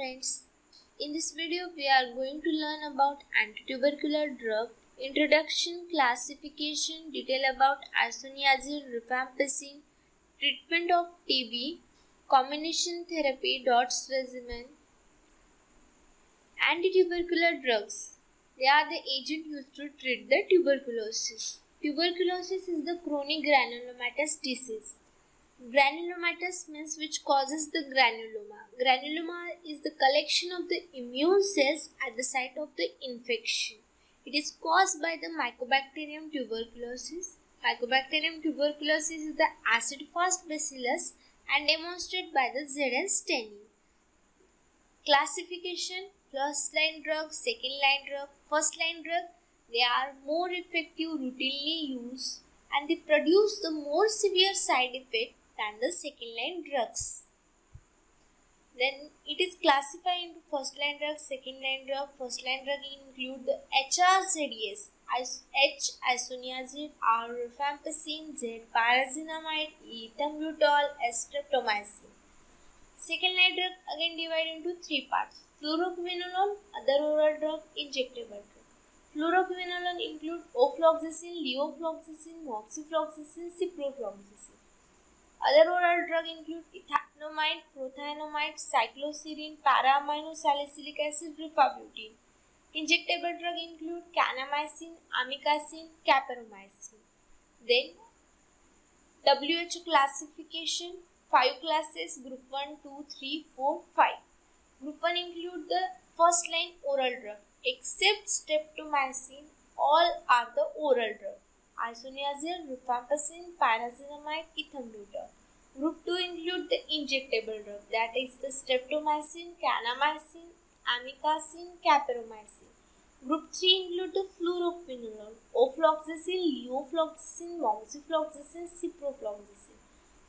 friends. In this video we are going to learn about antitubercular drug, introduction, classification, detail about isoniazid, rifampicin, treatment of TB, combination therapy, DOTS regimen. Antitubercular drugs. They are the agent used to treat the tuberculosis. Tuberculosis is the chronic granulomatous disease Granulomatous means which causes the granuloma. Granuloma is the collection of the immune cells at the site of the infection. It is caused by the Mycobacterium tuberculosis. Mycobacterium tuberculosis is the acid fast bacillus and demonstrated by the ZS staining. Classification First line drug, second line drug, first line drug they are more effective routinely used and they produce the more severe side effect than the second line drugs. Then it is classified into first line drug, second line drug. First line drug include the HRZDS, H isoniazid, R rifampicin, Z pyrazinamide, E streptomycin. Second line drug again divided into three parts. Fluoroquinolone, other oral drug, injectable drug. Fluoroquinolone include ofloxacin, levofloxacin, moxifloxacin, ciprofloxacin. Other oral drugs include ethaclopamide, prothionamide, cycloserine, para-aminosalicylic acid, rifabutin. Injectable drugs include kanamycin, amikacin, caparomycin. Then WHO classification, 5 classes, group 1, 2, 3, 4, 5. Group 1 include the first line oral drug. Except streptomycin, all are the oral drug isoniazid, rifampicin, pyrazinamide, ethambutol. Group 2 include the injectable drug that is the streptomycin, kanamycin, amikacin, caparomycin. Group 3 include the fluoroquinolone, ofloxacin, levofloxacin, moxifloxacin, ciprofloxacin.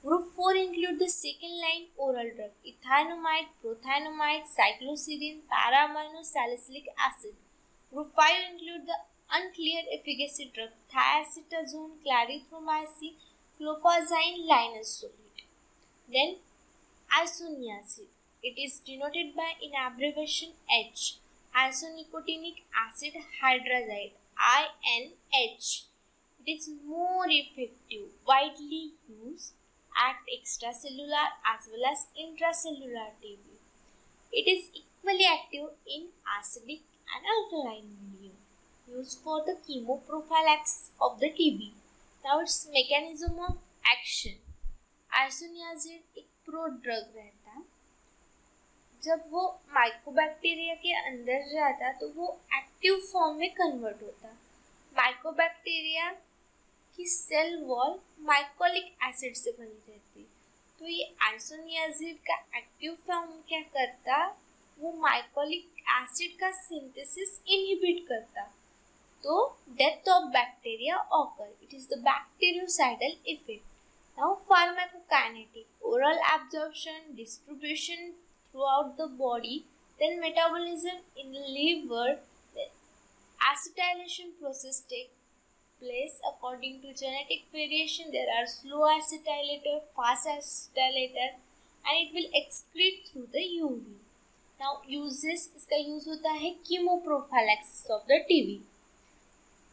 Group 4 include the second line oral drug ethionamide, prothionamide, cycloserine, para-aminosalicylic acid. Group 5 include the unclear efficacy drug thiacetazone, clarithromycin, clofazimine, linezolid. Then isoniazid. It is denoted by in abbreviation H. Isonicotinic acid hydrazide INH. It is more effective, widely used at extracellular as well as intracellular TB. It is equally active in acidic and alkaline used for the chemoprophylaxis of the TB. Now its mechanism of action. Isoniazid एक pro drug रहता है। जब वो mycobacteria के अंदर जाता तो वो एक्टिव फॉर्म में कन्वर्ट होता। माइकोबैक्टीरिया की सेल वॉल माइकोलिक एसिड से बनी रहती। तो ये आइसोनियाजिड का एक्टिव फॉर्म क्या करता? वो माइकोलिक एसिड का सिंथेसिस इनहिबिट करता। So, death of bacteria occur. It is the bactericidal effect. Now, pharmacokinetic, oral absorption, distribution throughout the body, then metabolism in liver, the acetylation process take place according to genetic variation. There are slow acetylator, fast acetylator, and it will excrete through the urine. Now, uses इसका use होता है chemoprophylaxis of the TB.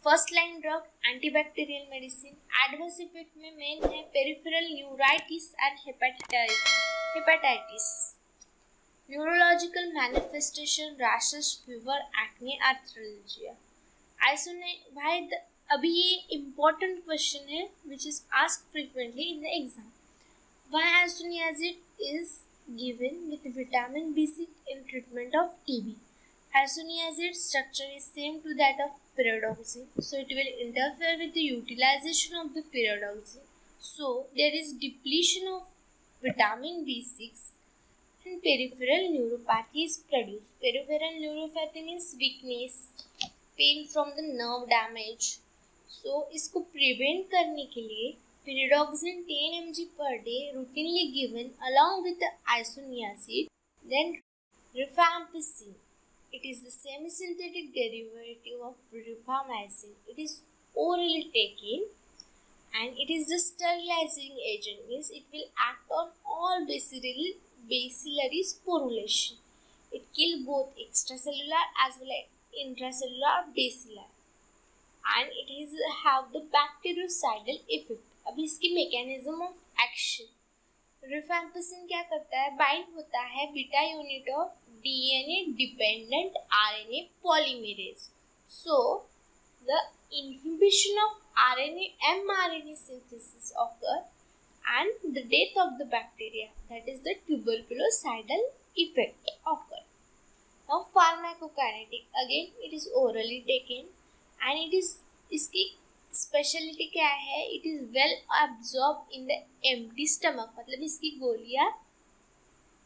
First line drug antibacterial medicine adverse effect में main है peripheral neuritis and hepatitis neurological manifestation rashes fever acne arthralgia आइसोने भाई अभी ये important question है which is ask frequently in the exam why isoniazid is given with vitamin B6 in treatment of TB. Isoniazid structure is same to that of pyridoxine so it will interfere with the utilization of the pyridoxine so there is depletion of vitamin b6 and peripheral neuropathy is produced peripheral neuropathy means weakness pain from the nerve damage so इसको prevent करने के लिए pyridoxine 10 mg per day routinely given along with the isoniazid then rifampicin it is the semi-synthetic derivative of rifamycin. It is orally taken and it is the sterilizing agent means it will act on all bacillary, bacillary sporulation. It kill both extracellular as well as intracellular bacilli and it is have the bactericidal effect. अब इसकी mechanism of action रिफेम्पसिन क्या करता है bind होता है beta unit of DNA dependent RNA polymerase so the inhibition of RNA mRNA synthesis occur and the death of the bacteria that is the tuberculocidal effect occur. Now pharmacokinetic again it is orally taken and it is इसकी speciality क्या है it is well absorb in the empty stomach मतलब इसकी गोलियाँ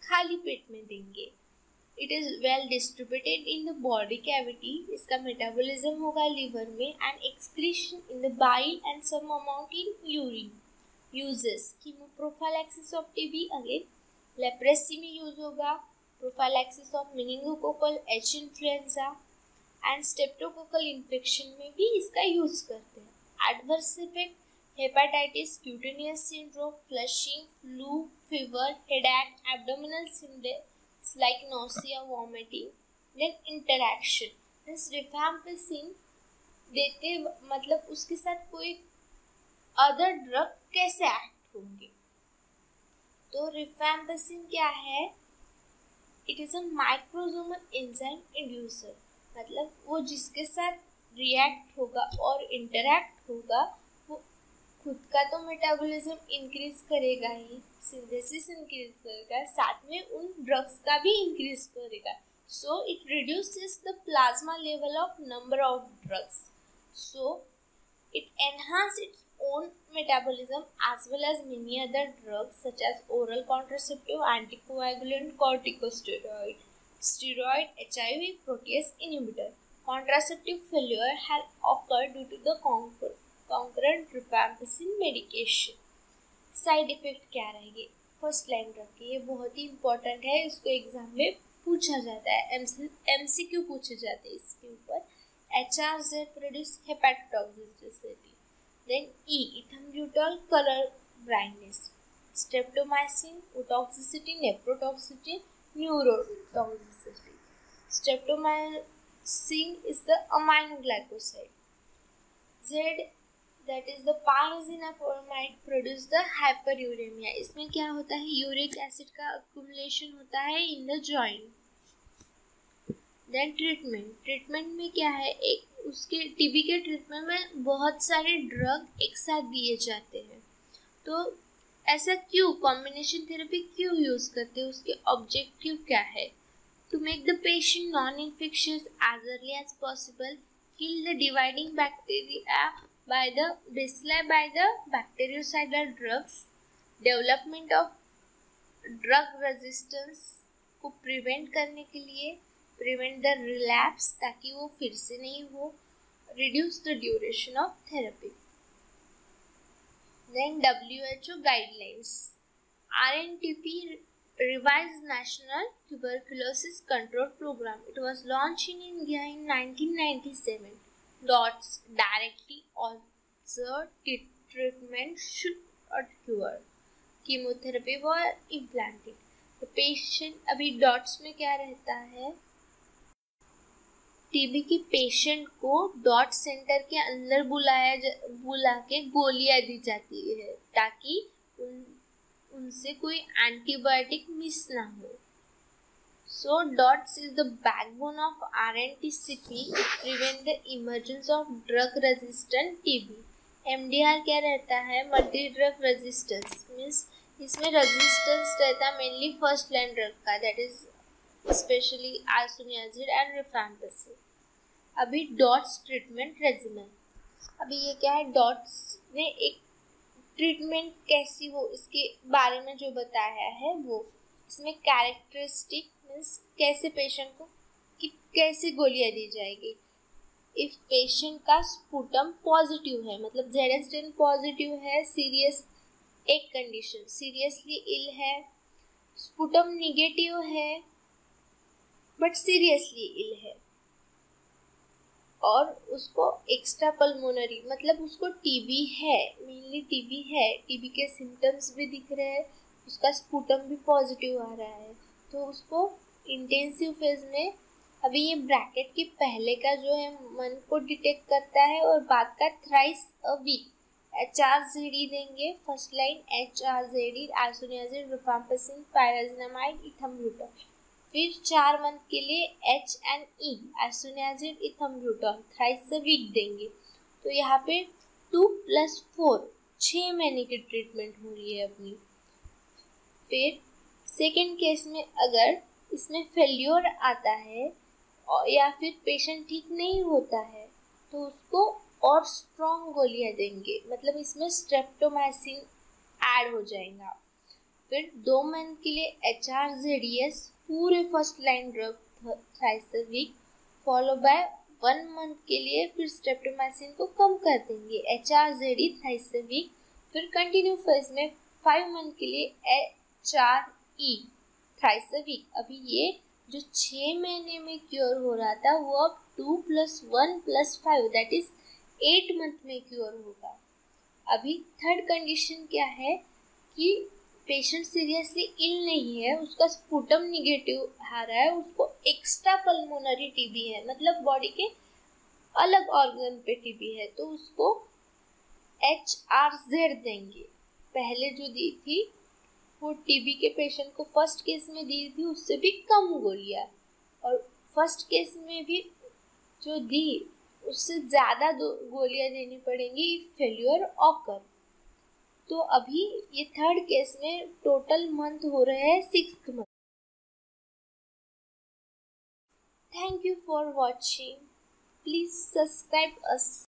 खाली पेट में देंगे it is well distributed in the body cavity इसका मेटाबॉलिज्म होगा लीवर में and excretion in the bile and some amount in urine uses chemoprophylaxis of TB again leprosy में यूज़ होगा prophylaxis of meningococcal H influenza and streptococcal infection में भी इसका use करते हैं adverse effect hepatitis, cutaneous syndrome, flushing, flu, fever, headache, abdominal symptoms like nausea, vomiting. Then interaction. Means rifampicin देते मतलब उसके साथ कोई अदर ड्रग कैसे एक्ट होंगे? तो रिफैम्पिसिन क्या है? It is a microsomal enzyme inducer मतलब वो जिसके साथ रिएक्ट होगा और इंटरेक्ट होगा वो खुद का तो मेटाबॉलिज्म इंक्रीज करेगा ही। सिंथेसिस इंक्रीज करेगा, साथ में उन ड्रग्स का भी इंक्रीज करेगा। So it reduces the plasma level of number of drugs so it enhance its own metabolism as well as many other drugs such as oral contraceptive anticoagulant corticosteroid steroid H I V protease inhibitor contraceptive failure have occur due to the concurrent rifampicin medication side effect क्या रहेंगे? First line रखिए, ये बहुत ही important है, इसको exam में पूछा जाता है। एम सी क्यू पूछे जाते हैं इसके ऊपर। H R Z produce hepatotoxicity then E ethambutol colour brightness streptomycin ototoxicity nephrotoxicity neurotoxicity streptomycin C is the amino glycoside. That is the pyrazinamide produce the hyper uremia इसमें क्या होता है? Uric acid का अकुमलेशन होता है in the joint then treatment treatment में क्या है? एक, उसके टीबी के ट्रीटमेंट में बहुत सारे ड्रग एक साथ दिए जाते हैं। तो ऐसा क्यों? कॉम्बिनेशन थेरेपी क्यों यूज़ करते हैं? उसके ऑब्जेक्टिव क्या है? To make the patient non infectious as early as possible kill the dividing bacteria by the bacilli by the bactericidal drugs. Development of drug resistance को प्रिवेंट करने के लिए प्रिवेंट द रिलैप्स ताकि वो फिर से नहीं हो reduce the duration of therapy R N T P revised National Tuberculosis Control Program. It was launched in India in 1997. Dots directly treatment should not cure. Chemotherapy व इम्प्लांटेड तो patient अभी DOTS में क्या रहता है? टीबी की patient co dot centre के अंदर बुलाया बुला के गोलियाँ दी जाती है, ताकि उन, उनसे कोई एंटीबायोटिक मिस ना हो। Of R N T C P prevent the emergence of drug resistant TB M D R क्या रहता है? मल्टी ड्रग रेजिस्टेंस मीन्स इसमें रेजिस्टेंस रहता है मेनली फ़र्स्ट लाइन ड्रग का that is especially isoniazid and rifampicin अभी DOTS treatment regiment अभी ये क्या है? डॉट्स ने एक ट्रीटमेंट कैसी हो, इसके बारे में जो बताया है वो, इसमें कैरेक्टरिस्टिक मीन्स कैसे पेशेंट को, कि कैसे गोलियाँ दी जाएगी। इफ़ पेशेंट का स्पुटम पॉजिटिव है मतलब जेड पॉजिटिव है सीरियस एक कंडीशन सीरियसली इल है स्पुटम निगेटिव है बट सीरियसली इल है। और उसको एक्स्ट्रा पल्मोनरी मतलब उसको टीबी है मेनली टीबी है टीबी के सिम्टम्स भी दिख रहे हैं, उसका स्पूटम भी पॉजिटिव आ रहा है। तो उसको इंटेंसिव फ़ेज़ में अभी ये ब्रैकेट के पहले का जो है मन को डिटेक्ट करता है और बाद का thrice a week H R Z देंगे। First line H R Z isoniazid rifampicin pyrazinamide ethambutol फिर चार मंथ के लिए H and E isoniazid ethambutol thrice a week देंगे। तो यहाँ पे टू प्लस फोर छः महीने की ट्रीटमेंट हो रही है अपनी। फिर सेकेंड केस में अगर इसमें फेल्योर आता है या फिर पेशेंट ठीक नहीं होता है तो उसको और स्ट्रॉन्ग गोलियाँ देंगे। मतलब इसमें स्ट्रेप्टोमाइसिन ऐड हो जाएगा। फिर दो मंथ के लिए एच आर जेड एस पूरे first line drug thrice follow by one month के लिए फिर स्ट्रेप्टोमाइसिन को कम कर देंगे। H R Z E thrice फिर कंटिन्यू फ़ेज़ में फाइव मंथ के लिए H R E thrice week अभी ये जो छः महीने में क्योर हो रहा था, वो अब two plus one plus five that is eight month में क्योर होगा। अभी थर्ड कंडीशन क्या है कि पेशेंट सीरियसली इल नहीं है, उसका स्पुटम निगेटिव आ रहा है, उसको एक्स्ट्रा पल्मोनरी टीबी है मतलब बॉडी के अलग ऑर्गन पे टीबी है तो उसको एच आर जेड देंगे। पहले जो दी थी वो टीबी के पेशेंट को फ़र्स्ट केस में दी थी, उससे भी कम गोलियाँ और फ़र्स्ट केस में भी जो दी, उससे ज़्यादा दो गोलियाँ देनी पड़ेंगी फेल्यूर ऑकर तो अभी ये थर्ड केस में टोटल मंथ हो रहे हैं six month thank you for watching please subscribe us